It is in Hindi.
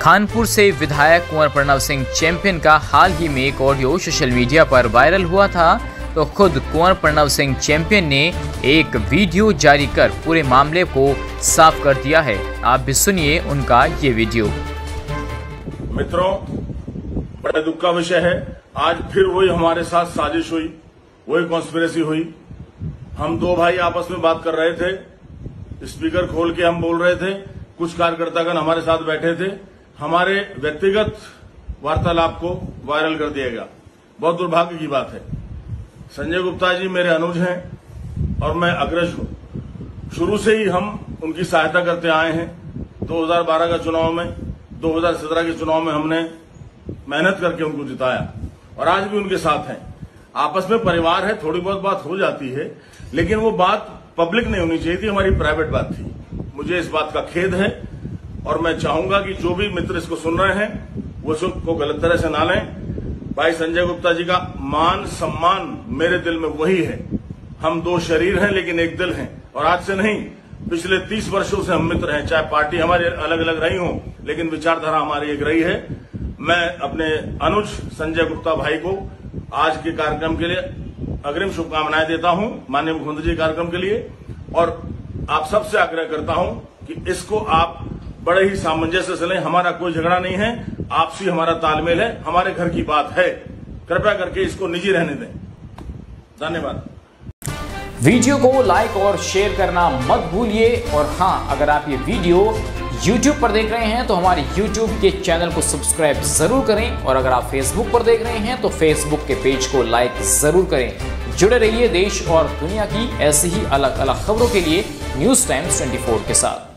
खानपुर से विधायक कुंवर प्रणव सिंह चैंपियन का हाल ही में एक ऑडियो सोशल मीडिया पर वायरल हुआ था तो खुद कुंवर प्रणव सिंह चैंपियन ने एक वीडियो जारी कर पूरे मामले को साफ़ कर दिया है। आप भी सुनिए उनका ये वीडियो। मित्रों, बड़े दुख का विषय है। आज फिर वही हमारे साथ साजिश हुई, वही कॉन्स्पिरेसी हुई। हम दो भाई आपस में बात कर रहे थे स्पीकर खोल के हम बोल रहे थे, कुछ कार्यकर्तागण हमारे साथ बैठे थे। हमारे व्यक्तिगत वार्तालाप को वायरल कर दिया गया। बहुत दुर्भाग्य की बात है। संजय गुप्ता जी मेरे अनुज हैं और मैं अग्रज हूँ। शुरू से ही हम उनकी सहायता करते आए हैं। 2012 का चुनाव में 2017 के चुनाव में हमने मेहनत करके उनको जिताया और आज भी उनके साथ हैं। आपस में परिवार है, थोड़ी बहुत बात हो जाती है, लेकिन वो बात पब्लिक नहीं होनी चाहिए थी, हमारी प्राइवेट बात थी। मुझे इस बात का खेद है और मैं चाहूँगा कि जो भी मित्र इसको सुन रहे हैं, वो इसको गलत तरह से ना लें। भाई संजय गुप्ता जी का मान, सम्मान मेरे दिल में वही है। हम दो शरीर हैं, लेकिन एक दिल हैं। और आज से नहीं, पिछले तीस वर्षों से हम मित्र हैं। चाहे पार्टी हमारी अलग अलग रही हो, लेकिन विचारधारा हमारी एक रही है। मैं अपने अनुज संजय गुप्ता भाई को आज के कार्यक्रम के लिए अग्रिम शुभकामनाएँ देता हूँ, माननीय मुख्यमंत्री जी कार्यक्रम के लिए। और आप सबसे आग्रह करता हूँ कि इसको आप बड़े ही सामंजस्य से लें, हमारा कोई झगड़ा नहीं है, आपसी हमारा तालमेल है, हमारे घर की बात है। कृपया करके इसको निजी रहने दें। धन्यवाद। वीडियो को लाइक और शेयर करना मत भूलिए, और हाँ अगर आप ये वीडियो YouTube पर देख रहे हैं तो हमारे YouTube के चैनल को सब्सक्राइब ज़रूर करें, और अगर आप Facebook पर देख रहे हैं तो Facebook के पेज को लाइक ज़रूर करें। जुड़े रहिए देश और दुनिया की ऐसी ही अलग अलग खबरों के लिए न्यूज़ टाइम्स 24 के साथ।